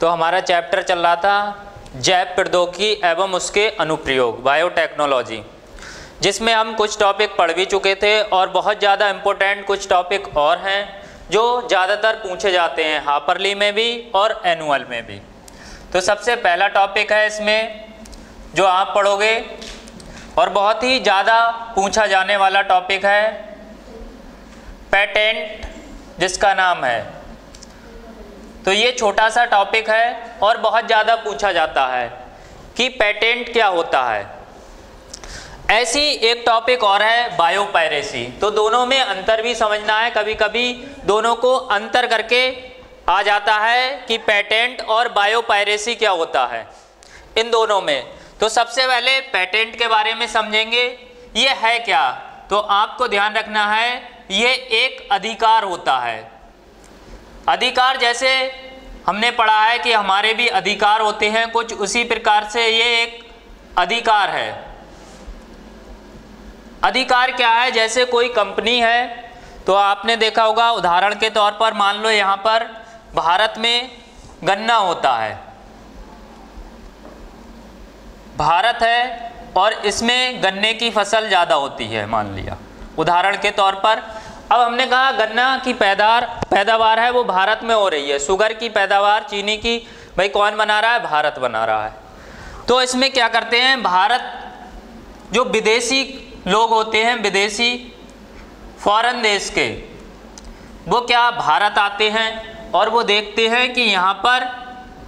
तो हमारा चैप्टर चल रहा था जैव प्रौद्योगिकी एवं उसके अनुप्रयोग बायोटेक्नोलॉजी जिसमें हम कुछ टॉपिक पढ़ भी चुके थे और बहुत ज़्यादा इम्पोर्टेंट कुछ टॉपिक और हैं, जो ज़्यादातर पूछे जाते हैं हापरली में भी और एनुअल में भी। तो सबसे पहला टॉपिक है इसमें, जो आप पढ़ोगे, और बहुत ही ज़्यादा पूछा जाने वाला टॉपिक है पेटेंट जिसका नाम है तो ये छोटा सा टॉपिक है और बहुत ज़्यादा पूछा जाता है कि पेटेंट क्या होता है। ऐसी एक टॉपिक और है बायोपायरेसी तो दोनों में अंतर भी समझना है कभी कभी दोनों को अंतर करके आ जाता है कि पेटेंट और बायोपायरेसी क्या होता है इन दोनों में। तो सबसे पहले पेटेंट के बारे में समझेंगे, ये है क्या? तो आपको ध्यान रखना है, ये एक अधिकार होता है। अधिकार जैसे हमने पढ़ा है कि हमारे भी अधिकार होते हैं, कुछ उसी प्रकार से ये एक अधिकार है। अधिकार क्या है? जैसे कोई कंपनी है तो आपने देखा होगा, उदाहरण के तौर पर मान लो यहाँ पर भारत में गन्ना होता है। भारत है और इसमें गन्ने की फ़सल ज़्यादा होती है, मान लिया। उदाहरण के तौर पर अब हमने कहा गन्ना की पैदावार पैदावार है, वो भारत में हो रही है। शुगर की पैदावार, चीनी की, भाई कौन बना रहा है? भारत बना रहा है। तो इसमें क्या करते हैं? भारत, जो विदेशी लोग होते हैं, विदेशी फॉरेन देश के, वो क्या भारत आते हैं और वो देखते हैं कि यहाँ पर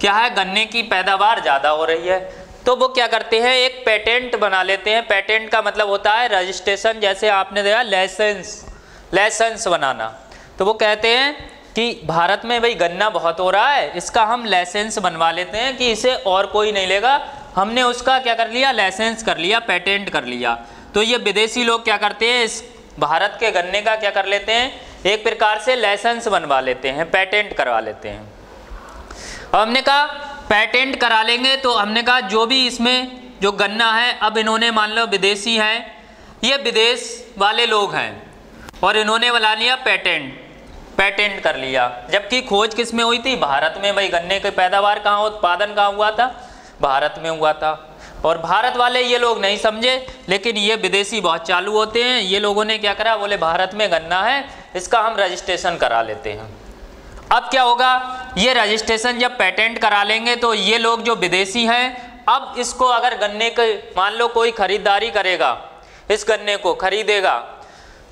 क्या है? गन्ने की पैदावार ज़्यादा हो रही है। तो वो क्या करते हैं? एक पेटेंट बना लेते हैं। पेटेंट का मतलब होता है रजिस्ट्रेशन, जैसे आपने देखा, लाइसेंस। लाइसेंस बनाना। तो वो कहते हैं कि भारत में भाई गन्ना बहुत हो रहा है, इसका हम लाइसेंस बनवा लेते हैं कि इसे और कोई नहीं लेगा। हमने उसका क्या कर लिया? लाइसेंस कर लिया पेटेंट कर लिया। तो ये विदेशी लोग क्या करते हैं? इस भारत के गन्ने का क्या कर लेते हैं? एक प्रकार से लाइसेंस बनवा लेते हैं पेटेंट करवा लेते हैं। अब हमने कहा पेटेंट करा लेंगे तो हमने कहा, जो भी इसमें जो गन्ना है, अब इन्होंने मान लो विदेशी हैं, ये विदेश वाले लोग हैं। और इन्होंने बना लिया पेटेंट पेटेंट कर लिया। जबकि खोज किसमें हुई थी? भारत में। भाई, गन्ने की पैदावार कहाँ, उत्पादन कहाँ हुआ था? भारत में हुआ था। और भारत वाले ये लोग नहीं समझे, लेकिन ये विदेशी बहुत चालू होते हैं। ये लोगों ने क्या करा? बोले, भारत में गन्ना है, इसका हम रजिस्ट्रेशन करा लेते हैं। अब क्या होगा? ये रजिस्ट्रेशन जब पेटेंट करा लेंगे तो ये लोग जो विदेशी हैं, अब इसको अगर गन्ने के, मान लो कोई खरीदारी करेगा, इस गन्ने को खरीदेगा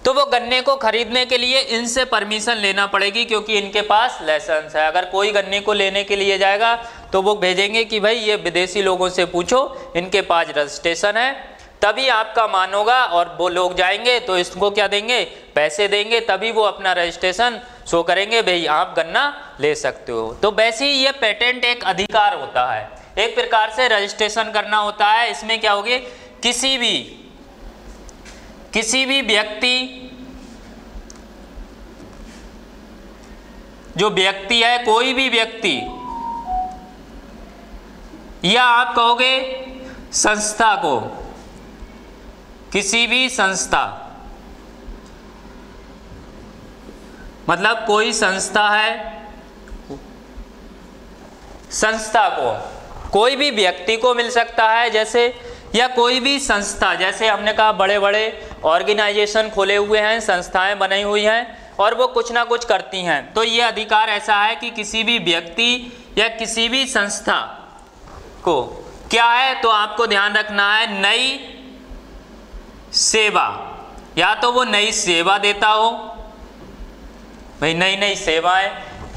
तो वो गन्ने को खरीदने के लिए इनसे परमिशन लेना पड़ेगी क्योंकि इनके पास लाइसेंस है। अगर कोई गन्ने को लेने के लिए जाएगा तो वो भेजेंगे कि भाई, ये विदेशी लोगों से पूछो, इनके पास रजिस्ट्रेशन है, तभी आपका मान होगा और वो लोग जाएँगे तो इसको क्या देंगे? पैसे देंगे, तभी वो अपना रजिस्ट्रेशन शो करेंगे, भाई, आप गन्ना ले सकते हो। तो वैसे ही ये पेटेंट एक अधिकार होता है। एक प्रकार से रजिस्ट्रेशन करना होता है। इसमें क्या होगी? किसी भी किसी भी व्यक्ति जो व्यक्ति है, कोई भी व्यक्ति, या आप कहोगे संस्था को, किसी भी संस्था मतलब कोई संस्था है, संस्था को, कोई भी व्यक्ति को मिल सकता है, जैसे या कोई भी संस्था, जैसे हमने कहा बड़े बड़े ऑर्गेनाइजेशन खोले हुए हैं, संस्थाएँ बनी हुई हैं और वो कुछ ना कुछ करती हैं। तो ये अधिकार ऐसा है कि किसी भी व्यक्ति या किसी भी संस्था को क्या है तो आपको ध्यान रखना है, नई सेवा। या तो वो नई सेवा देता हो, भाई नई नई सेवाएँ,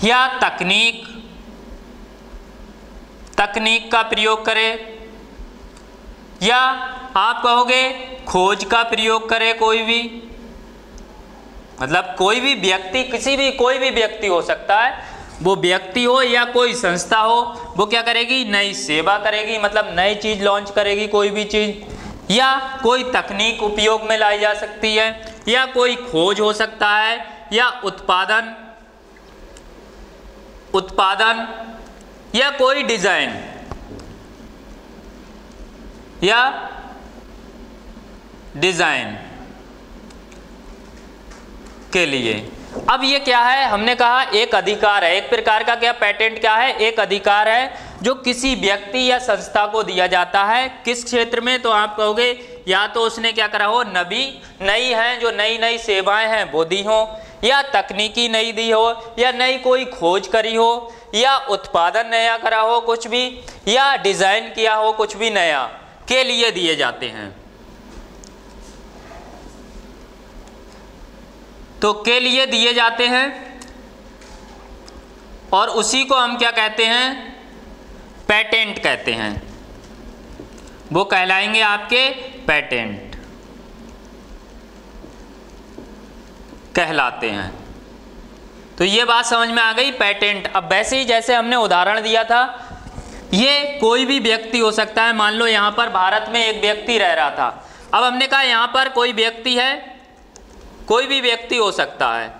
या तकनीक तकनीक का प्रयोग करे या आप कहोगे, खोज का प्रयोग करे कोई भी। मतलब कोई भी व्यक्ति, किसी भी, कोई भी व्यक्ति हो सकता है। वो व्यक्ति हो या कोई संस्था हो, वो क्या करेगी? नई सेवा करेगी मतलब नई चीज़ लॉन्च करेगी कोई भी चीज़। या कोई तकनीक उपयोग में लाई जा सकती है, या कोई खोज हो सकता है, या उत्पादन उत्पादन, या कोई डिज़ाइन या डिज़ाइन के लिए। अब ये क्या है? हमने कहा एक अधिकार है। एक प्रकार का क्या पेटेंट क्या है? एक अधिकार है जो किसी व्यक्ति या संस्था को दिया जाता है। किस क्षेत्र में? तो आप कहोगे, या तो उसने क्या करा हो? नबी नई है जो नई नई सेवाएँ हैं, वो दी हो। या तकनीकी नई दी हो, या नई कोई खोज करी हो, या उत्पादन नया करा हो कुछ भी, या डिज़ाइन किया हो कुछ भी नया। के लिए दिए जाते हैं। तो के लिए दिए जाते हैं और उसी को हम क्या कहते हैं? पेटेंट कहते हैं। वो कहलाएँगे आपके पेटेंट कहलाते हैं। तो ये बात समझ में आ गई पेटेंट अब वैसे ही जैसे हमने उदाहरण दिया था ये कोई भी व्यक्ति हो सकता है। मान लो यहाँ पर भारत में एक व्यक्ति रह रहा था। अब हमने कहा यहाँ पर कोई व्यक्ति है, कोई भी व्यक्ति हो सकता है।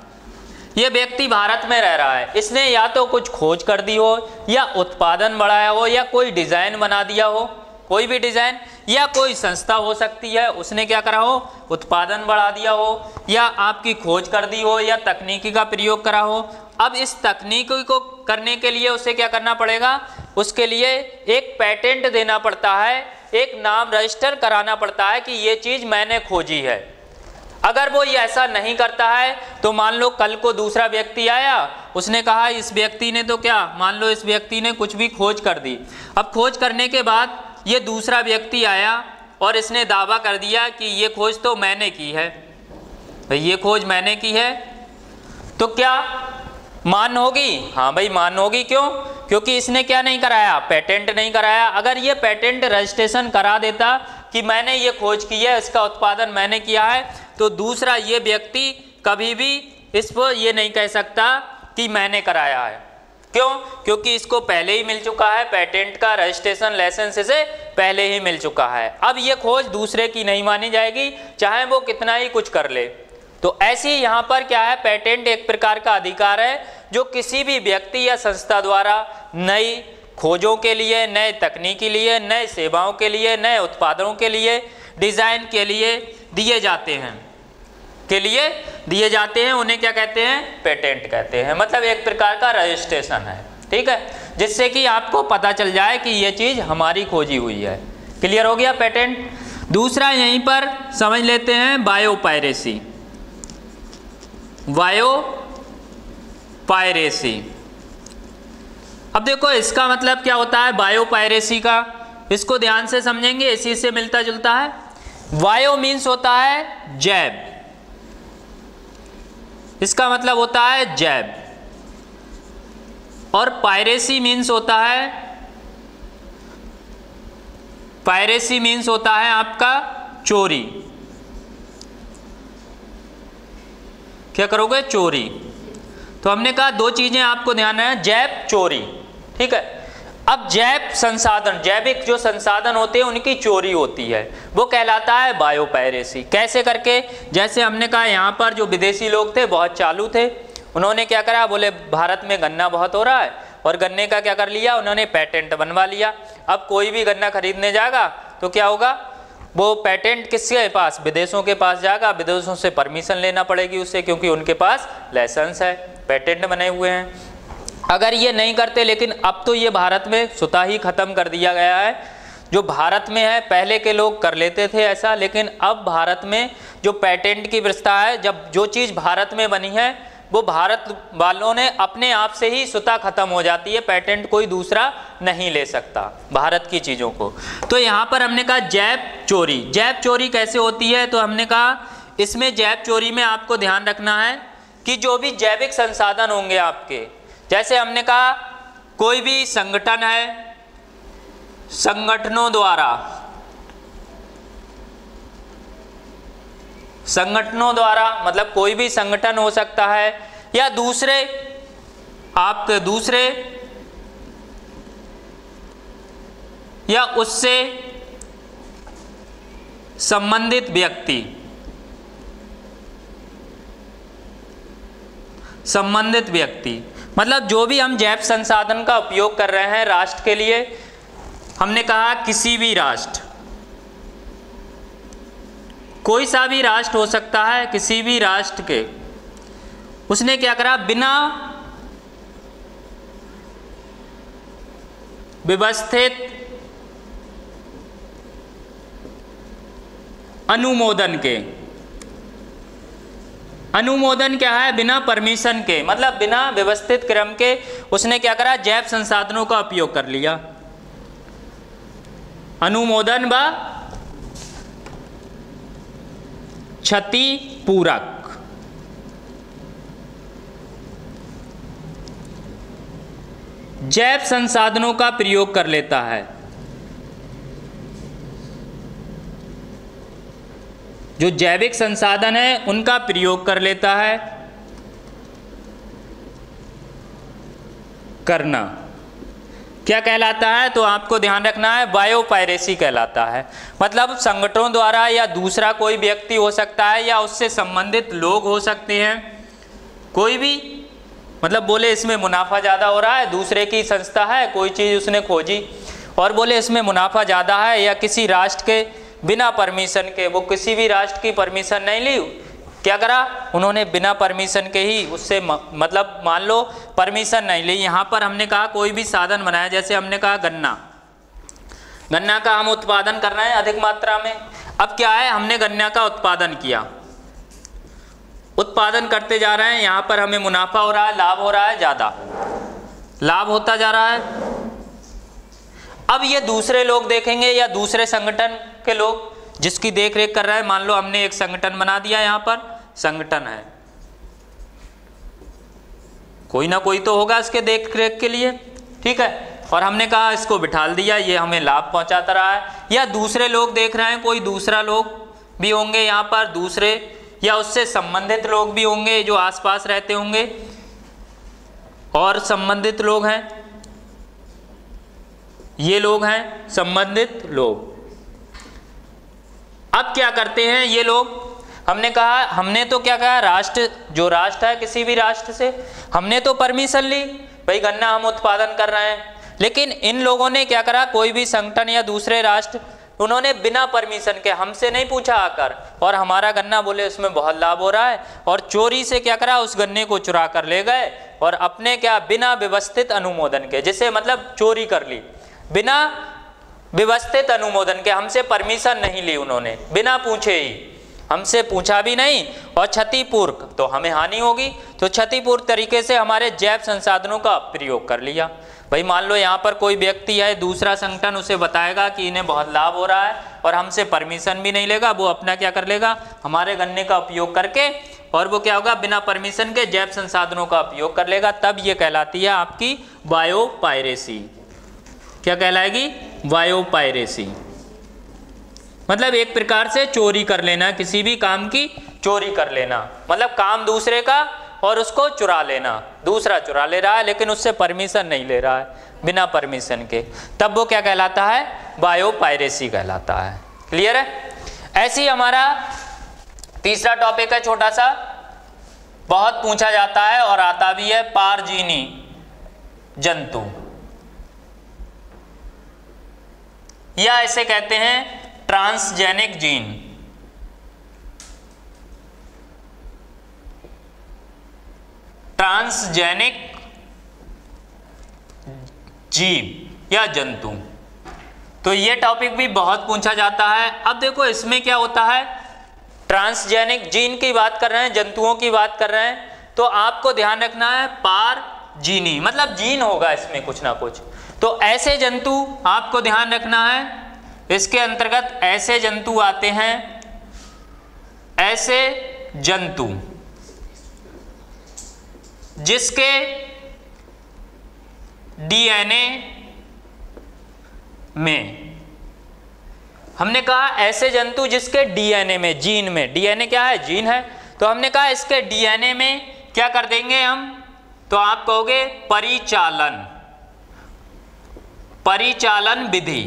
ये व्यक्ति भारत में रह रहा है। इसने या तो कुछ खोज कर दी हो, या उत्पादन बढ़ाया हो, या कोई डिज़ाइन बना दिया हो, कोई भी डिज़ाइन, या कोई संस्था हो सकती है, उसने क्या करा हो, उत्पादन बढ़ा दिया हो, या आपकी खोज कर दी हो, या तकनीकी का प्रयोग करा हो अब इस तकनीक को करने के लिए उसे क्या करना पड़ेगा? उसके लिए एक पेटेंट देना पड़ता है, एक नाम रजिस्टर कराना पड़ता है कि ये चीज़ मैंने खोजी है। अगर वो ये ऐसा नहीं करता है तो मान लो कल को दूसरा व्यक्ति आया, उसने कहा, इस व्यक्ति ने तो क्या? मान लो इस व्यक्ति ने कुछ भी खोज कर दी। अब खोज करने के बाद ये दूसरा व्यक्ति आया और इसने दावा कर दिया कि ये खोज तो मैंने की है। ये खोज मैंने की है। तो क्या? मान होगी? हाँ भाई, मान होगी क्यों? क्योंकि इसने क्या नहीं कराया? पेटेंट नहीं कराया। अगर ये पेटेंट रजिस्ट्रेशन करा देता कि मैंने ये खोज की है, इसका उत्पादन मैंने किया है तो दूसरा ये व्यक्ति कभी भी इस पर ये नहीं कह सकता कि मैंने कराया है। क्यों? क्योंकि इसको पहले ही मिल चुका है, पेटेंट का रजिस्ट्रेशन लाइसेंस से पहले ही मिल चुका है। अब ये खोज दूसरे की नहीं मानी जाएगी, चाहे वो कितना ही कुछ कर ले। तो ऐसी यहाँ पर क्या है? पेटेंट एक प्रकार का अधिकार है, जो किसी भी व्यक्ति या संस्था द्वारा नई खोजों के लिए, नए तकनीकी लिए, नए सेवाओं के लिए, नए उत्पादों के लिए डिज़ाइन के लिए दिए जाते हैं। के लिए दिए जाते हैं, उन्हें क्या कहते हैं? पेटेंट कहते हैं। मतलब एक प्रकार का रजिस्ट्रेशन है। ठीक है? जिससे कि आपको पता चल जाए कि ये चीज़ हमारी खोजी हुई है। क्लियर हो गया पेटेंट दूसरा यहीं पर समझ लेते हैं बायो बायो पायरेसी अब देखो, इसका मतलब क्या होता है? बायो पायरेसी का। इसको ध्यान से समझेंगे, इसी से मिलता जुलता है। वायो मीन्स होता है जैब। इसका मतलब होता है जैब। और पायरेसी मीन्स होता है, पायरेसी मीन्स होता है आपका चोरी। क्या करोगे? चोरी। तो हमने कहा दो चीज़ें आपको ध्यान है, जैब, चोरी। ठीक है? अब जैव संसाधन, जैविक जो संसाधन होते हैं, उनकी चोरी होती है। वो कहलाता है बायोपायरेसी। कैसे करके? जैसे हमने कहा यहाँ पर जो विदेशी लोग थे, बहुत चालू थे। उन्होंने क्या करा? बोले, भारत में गन्ना बहुत हो रहा है। और गन्ने का क्या कर लिया? उन्होंने पेटेंट बनवा लिया। अब कोई भी गन्ना खरीदने जाएगा तो क्या होगा? वो पेटेंट किसके पास? विदेशों के पास जाएगा, विदेशों से परमिशन लेना पड़ेगी उससे क्योंकि उनके पास लाइसेंस है पेटेंट बने हुए हैं। अगर ये नहीं करते, लेकिन अब तो ये भारत में स्वतः ही ख़त्म कर दिया गया है। जो भारत में है, पहले के लोग कर लेते थे ऐसा, लेकिन अब भारत में जो पेटेंट की व्यवस्था है, जब जो चीज़ भारत में बनी है, वो भारत वालों ने अपने आप से ही स्वतः ख़त्म हो जाती है पेटेंट कोई दूसरा नहीं ले सकता, भारत की चीज़ों को। तो यहाँ पर हमने कहा जैब चोरी। जैब चोरी कैसे होती है? तो हमने कहा, इसमें जैब चोरी में आपको ध्यान रखना है कि जो भी जैविक संसाधन होंगे आपके, जैसे हमने कहा, कोई भी संगठन है, संगठनों द्वारा संगठनों द्वारा मतलब कोई भी संगठन हो सकता है, या दूसरे आपके दूसरे, या उससे संबंधित व्यक्ति। संबंधित व्यक्ति। मतलब जो भी हम जैव संसाधन का उपयोग कर रहे हैं राष्ट्र के लिए, हमने कहा किसी भी राष्ट्र। कोई सा भी राष्ट्र हो सकता है किसी भी राष्ट्र के। उसने क्या करा? बिना व्यवस्थित अनुमोदन के। अनुमोदन क्या है? बिना परमिशन के। मतलब बिना व्यवस्थित क्रम के उसने क्या करा? जैव संसाधनों का उपयोग कर लिया। अनुमोदन व क्षति पूरक जैव संसाधनों का प्रयोग कर लेता है। जो जैविक संसाधन है, उनका प्रयोग कर लेता है। करना। क्या कहलाता है? तो आपको ध्यान रखना है, बायोपायरेसी कहलाता है। मतलब संगठनों द्वारा या दूसरा कोई व्यक्ति हो सकता है या उससे संबंधित लोग हो सकते हैं। कोई भी मतलब बोले इसमें मुनाफा ज़्यादा हो रहा है, दूसरे की संस्था है, कोई चीज़ उसने खोजी और बोले इसमें मुनाफा ज़्यादा है या किसी राष्ट्र के बिना परमिशन के वो किसी भी राष्ट्र की परमिशन नहीं ली। क्या करा? उन्होंने बिना परमिशन के ही उससे म, मतलब मान लो परमिशन नहीं ली। यहाँ पर हमने कहा कोई भी साधन बनाया जैसे हमने कहा गन्ना। गन्ना का हम उत्पादन कर रहे हैं अधिक मात्रा में। अब क्या है? हमने गन्ना का उत्पादन किया। उत्पादन करते जा रहे हैं। यहाँ पर हमें मुनाफा हो रहा है लाभ हो रहा है ज़्यादा। लाभ होता जा रहा है। अब ये दूसरे लोग देखेंगे या दूसरे संगठन के लोग जिसकी देख रेख कर रहे हैं, मान लो हमने एक संगठन बना दिया यहाँ पर, संगठन है। कोई ना कोई तो होगा इसके देख रेख के लिए, ठीक है? और हमने कहा इसको बिठाल दिया, ये हमें लाभ पहुंचाता रहा है। या दूसरे लोग देख रहे हैं, कोई दूसरा लोग भी होंगे यहाँ पर, दूसरे या उससे संबंधित लोग भी होंगे जो आसपास रहते होंगे। और संबंधित लोग हैं, ये लोग हैं संबंधित लोग। अब क्या करते हैं ये लोग? हमने कहा, हमने तो क्या कहा, राष्ट्र, जो राष्ट्र है किसी भी राष्ट्र से, हमने तो परमिशन ली, भाई गन्ना हम उत्पादन कर रहे हैं। लेकिन इन लोगों ने क्या करा, कोई भी संगठन या दूसरे राष्ट्र, उन्होंने बिना परमिशन के हमसे नहीं पूछा आकर, और हमारा गन्ना बोले, उसमें बहुत लाभ हो रहा है। और चोरी से क्या करा, उस गन्ने को चुरा कर ले गए, और अपने क्या, बिना व्यवस्थित अनुमोदन के, जिसे मतलब चोरी कर ली। बिना व्यवस्थित अनुमोदन के हमसे परमिशन नहीं ली उन्होंने। बिना पूछे ही। हमसे पूछा भी नहीं और क्षतिपूर्क। तो हमें हानि होगी। तो क्षतिपूर्व तरीके से हमारे जैव संसाधनों का प्रयोग कर लिया। भाई, मान लो यहाँ पर कोई व्यक्ति है, दूसरा संगठन उसे बताएगा कि इन्हें बहुत लाभ हो रहा है और हमसे परमिशन भी नहीं लेगा। वो अपना क्या कर लेगा? हमारे गन्ने का उपयोग करके और वो क्या होगा? बिना परमिशन के जैव संसाधनों का उपयोग कर लेगा। तब ये कहलाती है आपकी बायोपायरेसी क्या कहलाएगी? वायोपायरेसी। मतलब एक प्रकार से चोरी कर लेना, किसी भी काम की चोरी कर लेना। मतलब काम दूसरे का और उसको चुरा लेना। दूसरा चुरा ले रहा है, लेकिन उससे परमिशन नहीं ले रहा है, बिना परमिशन के। तब वो क्या कहलाता है? बायो पायरेसी कहलाता है। क्लियर है? ऐसी हमारा तीसरा टॉपिक है छोटा सा। बहुत पूछा जाता है और आता भी है, पारजीनी जंतु। या इसे कहते हैं ट्रांसजेनिक जीन। ट्रांसजेनिक जीव या जंतु। तो ये टॉपिक भी बहुत पूछा जाता है। अब देखो, इसमें क्या होता है? ट्रांसजेनिक जीन की बात कर रहे हैं, जंतुओं की बात कर रहे हैं। तो आपको ध्यान रखना है पार जीनी मतलब जीन होगा इसमें कुछ ना कुछ। तो ऐसे जंतु आपको ध्यान रखना है। इसके अंतर्गत ऐसे जंतु आते हैं। ऐसे जंतु जिसके डीएनए में, हमने कहा ऐसे जंतु जिसके डीएनए में, जीन में। डीएनए क्या है? जीन है। तो हमने कहा इसके डीएनए में क्या कर देंगे हम? तो आप कहोगे परिचालन। परिचालन विधि।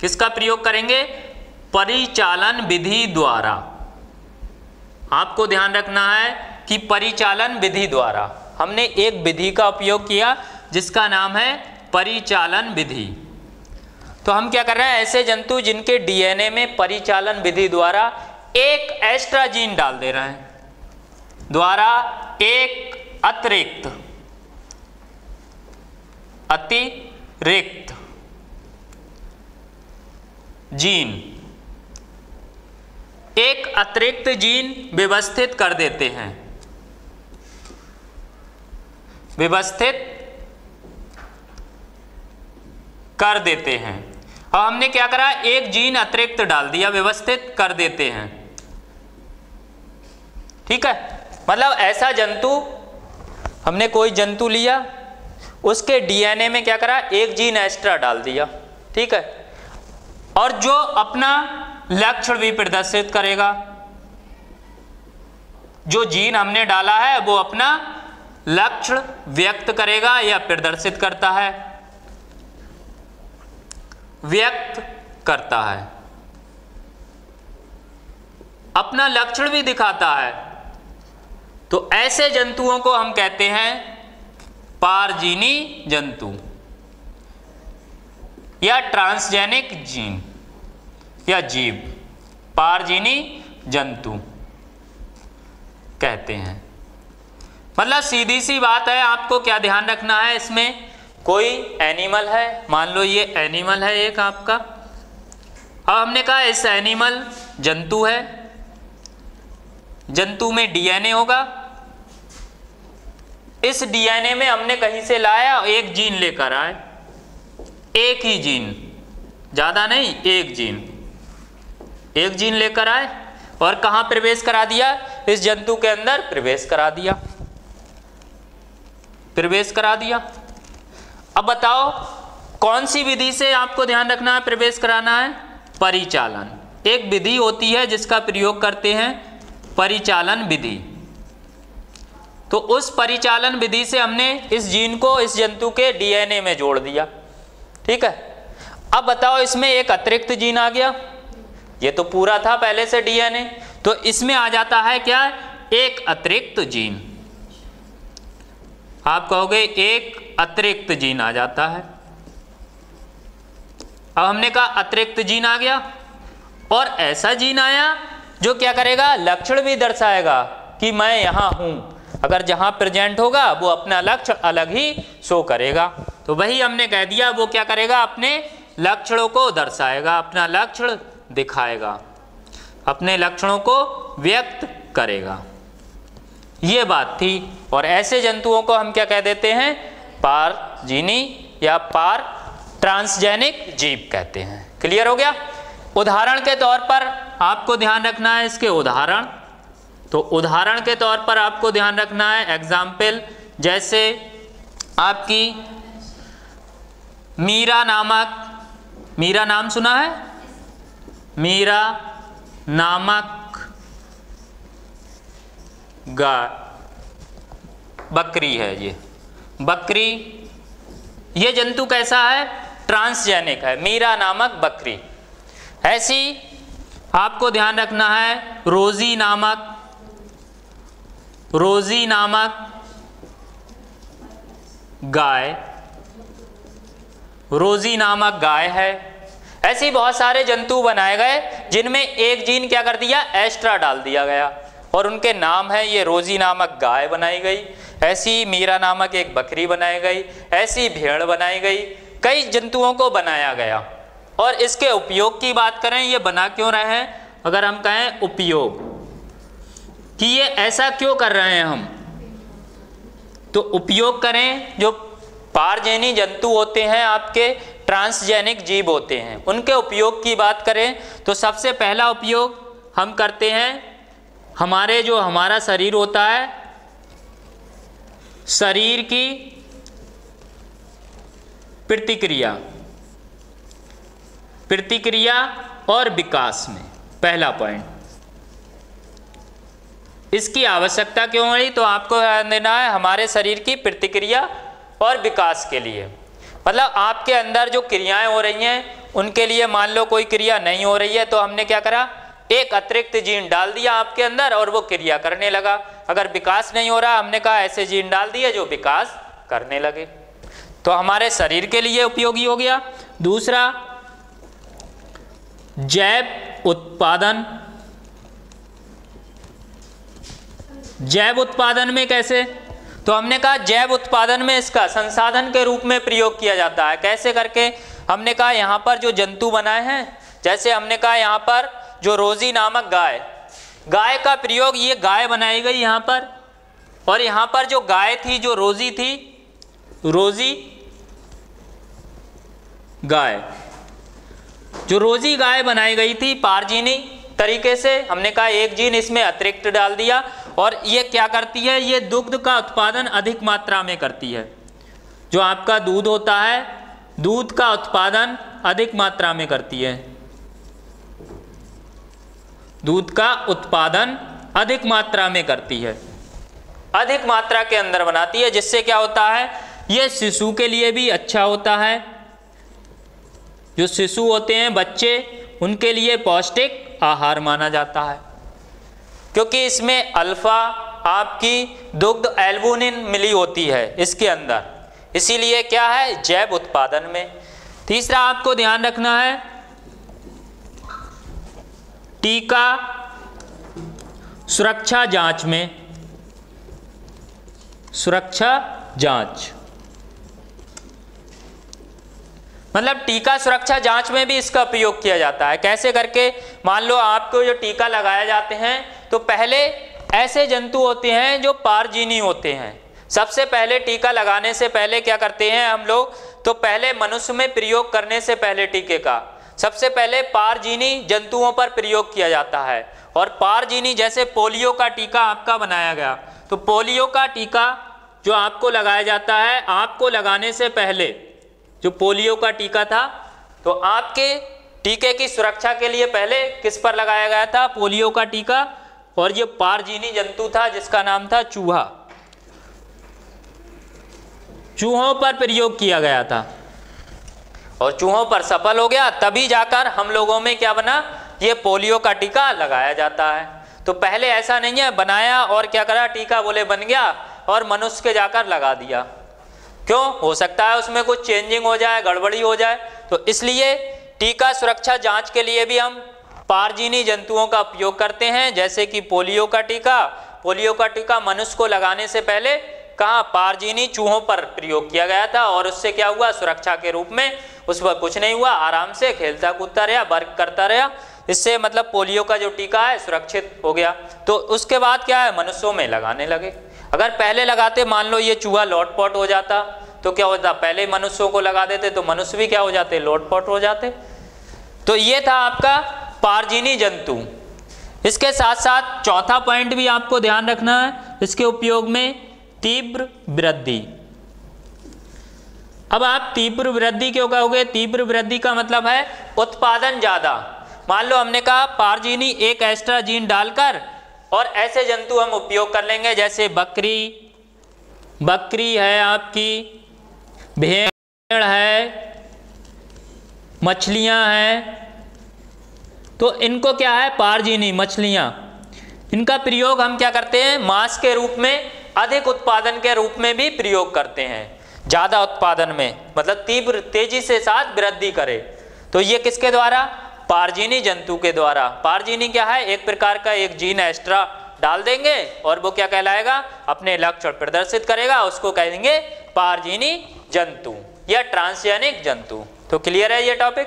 किसका प्रयोग करेंगे? परिचालन विधि द्वारा। आपको ध्यान रखना है कि परिचालन विधि द्वारा। हमने एक विधि का उपयोग किया, जिसका नाम है परिचालन विधि। तो हम क्या कर रहे हैं? ऐसे जंतु जिनके डीएनए में परिचालन विधि द्वारा एक एक्स्ट्रा जीन डाल दे रहे हैं। द्वारा एक अतिरिक्त अतिरिक्त जीन। एक अतिरिक्त जीन व्यवस्थित कर देते हैं। व्यवस्थित कर देते हैं। और हमने क्या करा? एक जीन अतिरिक्त डाल दिया, व्यवस्थित कर देते हैं। ठीक है? मतलब ऐसा जंतु, हमने कोई जंतु लिया? उसके डीएनए में क्या करा? एक जीन एक्स्ट्रा डाल दिया। ठीक है? और जो अपना लक्षण भी प्रदर्शित करेगा, जो जीन हमने डाला है, वो अपना लक्षण व्यक्त करेगा या प्रदर्शित करता है। व्यक्त करता है। अपना लक्षण भी दिखाता है। तो ऐसे जंतुओं को हम कहते हैं पारजीनी जंतु, या ट्रांसजेनिक जीन, या जीव, पारजीनी जंतु कहते हैं। मतलब सीधी सी बात है, आपको क्या ध्यान रखना है इसमें? कोई एनिमल है, मान लो ये एनिमल है एक आपका। अब हमने कहा इस एनिमल जंतु है, जंतु में डीएनए होगा इस डीएनए में हमने कहीं से लाया, एक जीन लेकर आए। एक ही जीन। ज़्यादा नहीं, एक जीन। एक जीन लेकर आए और कहाँ प्रवेश करा दिया? इस जंतु के अंदर प्रवेश करा दिया। प्रवेश करा दिया। अब बताओ, कौन सी विधि से आपको ध्यान रखना है, प्रवेश कराना है? परिचालन। एक विधि होती है जिसका प्रयोग करते हैं, परिचालन विधि। तो उस परिचालन विधि से हमने इस जीन को, इस जंतु के डीएनए में जोड़ दिया। ठीक है? अब बताओ इसमें एक अतिरिक्त जीन आ गया। ये तो पूरा था पहले से डीएनए। तो इसमें आ जाता है क्या? एक अतिरिक्त जीन। आप कहोगे एक अतिरिक्त जीन आ जाता है। अब हमने कहा अतिरिक्त जीन आ गया। और ऐसा जीन आया जो क्या करेगा? लक्षण भी दर्शाएगा कि मैं यहाँ हूँ। अगर जहाँ प्रेजेंट होगा, वो अपना लक्ष्य अलग ही शो करेगा। तो वही हमने कह दिया, वो क्या करेगा? अपने लक्षणों को दर्शाएगा, अपना लक्षण दिखाएगा, अपने लक्षणों को व्यक्त करेगा। ये बात थी। और ऐसे जंतुओं को हम क्या कह देते हैं? पारजीनी या पार ट्रांसजेनिक जीव कहते हैं। क्लियर हो गया? उदाहरण के तौर पर आपको ध्यान रखना है इसके उदाहरण। तो उदाहरण के तौर पर आपको ध्यान रखना है एग्ज़ाम्पल जैसे आपकी मीरा नामक, मीरा नाम सुना है? मीरा नामक गाय बकरी है ये। बकरी, ये जंतु कैसा है? ट्रांसजेनिक है। मीरा नामक बकरी। ऐसी आपको ध्यान रखना है, रोजी नामक रोजी नामक गाय रोजी नामक गाय है। ऐसे बहुत सारे जंतु बनाए गए, जिनमें एक जीन क्या कर दिया? एस्ट्रा डाल दिया गया। और उनके नाम है, ये रोजी नामक गाय बनाई गई। ऐसी मीरा नामक एक बकरी बनाई गई। ऐसी भेड़ बनाई गई। कई जंतुओं को बनाया गया। और इसके उपयोग की बात करें, ये बना क्यों रहे हैं? अगर हम कहें उपयोग। कि ये ऐसा क्यों कर रहे हैं हम? तो उपयोग करें, जो पारजेनी जंतु होते हैं, आपके ट्रांसजेनिक जीव होते हैं, उनके उपयोग की बात करें तो सबसे पहला उपयोग हम करते हैं, हमारे जो हमारा शरीर होता है, शरीर की प्रतिक्रिया प्रतिक्रिया और विकास में, पहला पॉइंट इसकी आवश्यकता क्यों हुई तो आपको ध्यान देना है, हमारे शरीर की प्रतिक्रिया और विकास के लिए। मतलब आपके अंदर जो क्रियाएँ हो रही हैं, उनके लिए मान लो कोई क्रिया नहीं हो रही है तो हमने क्या करा? एक अतिरिक्त जीन डाल दिया आपके अंदर और वो क्रिया करने लगा। अगर विकास नहीं हो रहा, हमने कहा ऐसे जीन डाल दिए जो विकास करने लगे। तो हमारे शरीर के लिए उपयोगी हो गया। दूसरा, जैव उत्पादन। जैव उत्पादन में कैसे? तो हमने कहा जैव उत्पादन में इसका संसाधन के रूप में प्रयोग किया जाता है। कैसे करके? हमने कहा यहाँ पर जो जंतु बनाए हैं, जैसे हमने कहा यहाँ पर जो रोजी नामक गाय। गाय का प्रयोग ये गाय बनाई गई यहाँ पर। और यहाँ पर जो गाय थी, जो रोजी थी, रोजी गाय। जो रोजी गाय बनाई गई थी, पारजीनी तरीके से हमने कहा एक जीन इसमें अतिरिक्त डाल दिया। और ये क्या करती है? ये दुग्ध का उत्पादन अधिक मात्रा में करती है। जो आपका दूध होता है, दूध का उत्पादन अधिक मात्रा में करती है। दूध का उत्पादन अधिक मात्रा में करती है। अधिक मात्रा के अंदर बनाती है, जिससे क्या होता है? ये शिशु के लिए भी अच्छा होता है। जो शिशु होते हैं, बच्चे, उनके लिए पौष्टिक आहार माना जाता है। क्योंकि इसमें अल्फ़ा आपकी दुग्ध एल्बुनिन मिली होती है इसके अंदर। इसीलिए क्या है? जैव उत्पादन में। तीसरा आपको ध्यान रखना है, टीका सुरक्षा जाँच में। सुरक्षा जाँच। मतलब टीका सुरक्षा जाँच में भी इसका उपयोग किया जाता है। कैसे करके? मान लो आपको जो टीका लगाए जाते हैं तो पहले ऐसे जंतु होते हैं जो पारजीनी होते हैं। सबसे पहले टीका लगाने से पहले क्या करते हैं हम लोग? तो पहले मनुष्य में प्रयोग करने से पहले टीके का। सबसे पहले पारजीनी जंतुओं पर प्रयोग किया जाता है। और पारजीनी जैसे पोलियो का टीका आपका बनाया गया। तो पोलियो का टीका जो आपको लगाया जाता है, आपको लगाने से पहले जो पोलियो का टीका था तो आपके टीके की सुरक्षा के लिए पहले किस पर लगाया गया था? पोलियो का टीका और ये पारजीनी जंतु था, जिसका नाम था चूहा। चूहों पर प्रयोग किया गया था। और चूहों पर सफल हो गया, तभी जाकर हम लोगों में क्या बना? ये पोलियो का टीका लगाया जाता है। तो पहले ऐसा नहीं है, बनाया और क्या करा? टीका बोले, बन गया और मनुष्य के जाकर लगा दिया। क्यों? हो सकता है उसमें कुछ चेंजिंग हो जाए, गड़बड़ी हो जाए। तो इसलिए टीका सुरक्षा जाँच के लिए भी हम पारजीनी जंतुओं का उपयोग करते हैं, जैसे कि पोलियो का टीका। पोलियो का टीका मनुष्य को लगाने से पहले कहा पारजीनी चूहों पर प्रयोग किया गया था और उससे क्या हुआ? सुरक्षा के रूप में उस पर कुछ नहीं हुआ। आराम से खेलता कूदता रहा, वर्क करता रहा। इससे मतलब पोलियो का जो टीका है, सुरक्षित हो गया। तो उसके बाद क्या है? मनुष्यों में लगाने लगे। अगर पहले लगाते, मान लो ये चूहा लौटपॉट हो जाता तो क्या होता? पहले मनुष्यों को लगा देते तो मनुष्य भी क्या हो जाते? लौटपॉट हो जाते। तो ये था आपका पारजीनी जंतु। इसके साथ साथ चौथा पॉइंट भी आपको ध्यान रखना है, इसके उपयोग में तीव्र वृद्धि। अब आप तीव्र वृद्धि क्यों कहोगे? तीव्र वृद्धि का मतलब है उत्पादन ज़्यादा। मान लो हमने कहा पारजीनी एक एक्स्ट्रा जीन डालकर और ऐसे जंतु हम उपयोग कर लेंगे, जैसे बकरी। बकरी है आपकी, भेड़ है, मछलियाँ हैं। तो इनको क्या है? पारजीनी मछलियाँ। इनका प्रयोग हम क्या करते हैं? मांस के रूप में, अधिक उत्पादन के रूप में भी प्रयोग करते हैं। ज़्यादा उत्पादन में मतलब तीव्र तेज़ी से साथ वृद्धि करे। तो ये किसके द्वारा? पारजीनी जंतु के द्वारा। पारजीनी क्या है? एक प्रकार का एक जीन एक्स्ट्रा डाल देंगे और वो क्या कहलाएगा? अपने लक्ष्य प्रदर्शित करेगा, उसको कह देंगे पारजीनी जंतु या ट्रांसजेनिक जंतु। तो क्लियर है ये टॉपिक